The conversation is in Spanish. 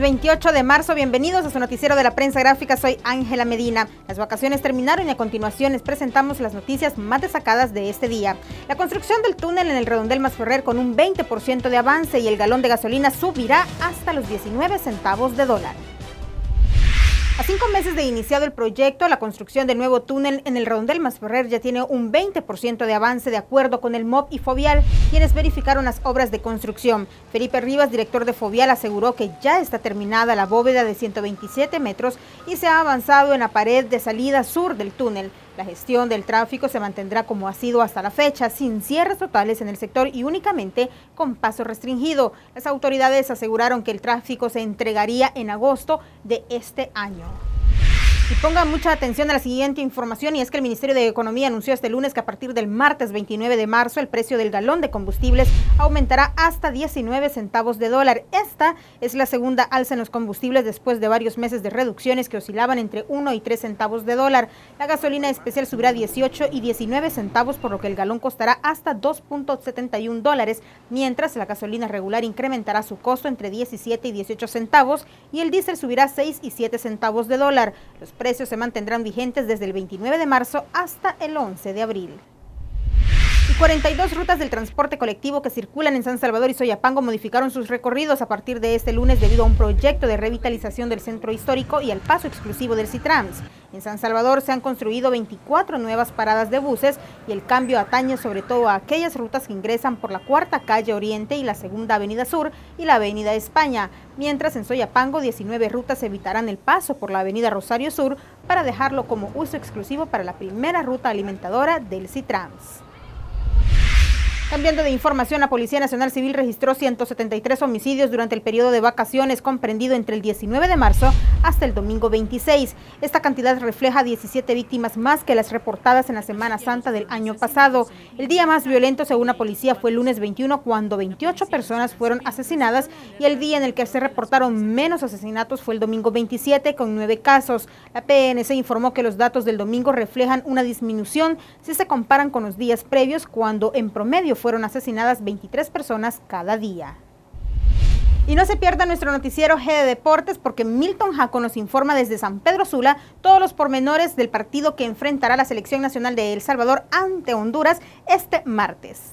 28 de marzo, bienvenidos a su noticiero de la prensa gráfica, soy Ángela Medina. Las vacaciones terminaron y a continuación les presentamos las noticias más destacadas de este día. La construcción del túnel en el redondel Masferrer con un 20% de avance y el galón de gasolina subirá hasta los 19 centavos de dólar. A cinco meses de iniciado el proyecto, la construcción del nuevo túnel en el Redondel Masferrer ya tiene un 20% de avance de acuerdo con el MOB y Fovial, quienes verificaron las obras de construcción. Felipe Rivas, director de Fovial, aseguró que ya está terminada la bóveda de 127 metros y se ha avanzado en la pared de salida sur del túnel. La gestión del tráfico se mantendrá como ha sido hasta la fecha, sin cierres totales en el sector y únicamente con paso restringido. Las autoridades aseguraron que el tráfico se entregaría en agosto de este año. Y ponga mucha atención a la siguiente información y es que el Ministerio de Economía anunció este lunes que a partir del martes 29 de marzo el precio del galón de combustibles aumentará hasta 19 centavos de dólar. Esta es la segunda alza en los combustibles después de varios meses de reducciones que oscilaban entre 1 y 3 centavos de dólar. La gasolina especial subirá 18 y 19 centavos por lo que el galón costará hasta 2.71 dólares, mientras la gasolina regular incrementará su costo entre 17 y 18 centavos y el diésel subirá 6 y 7 centavos de dólar. Los precios se mantendrán vigentes desde el 29 de marzo hasta el 11 de abril. 42 rutas del transporte colectivo que circulan en San Salvador y Soyapango modificaron sus recorridos a partir de este lunes debido a un proyecto de revitalización del centro histórico y al paso exclusivo del Citrans. En San Salvador se han construido 24 nuevas paradas de buses y el cambio atañe sobre todo a aquellas rutas que ingresan por la cuarta calle Oriente y la segunda avenida Sur y la avenida España, mientras en Soyapango 19 rutas evitarán el paso por la avenida Rosario Sur para dejarlo como uso exclusivo para la primera ruta alimentadora del Citrans. Cambiando de información, la Policía Nacional Civil registró 173 homicidios durante el periodo de vacaciones comprendido entre el 19 de marzo hasta el domingo 26. Esta cantidad refleja 17 víctimas más que las reportadas en la Semana Santa del año pasado. El día más violento, según la policía, fue el lunes 21 cuando 28 personas fueron asesinadas y el día en el que se reportaron menos asesinatos fue el domingo 27 con nueve casos. La PNC informó que los datos del domingo reflejan una disminución si se comparan con los días previos cuando en promedio fueron asesinadas 23 personas cada día. Y no se pierda nuestro noticiero G de Deportes porque Milton Jaco nos informa desde San Pedro Sula todos los pormenores del partido que enfrentará la selección nacional de El Salvador ante Honduras este martes.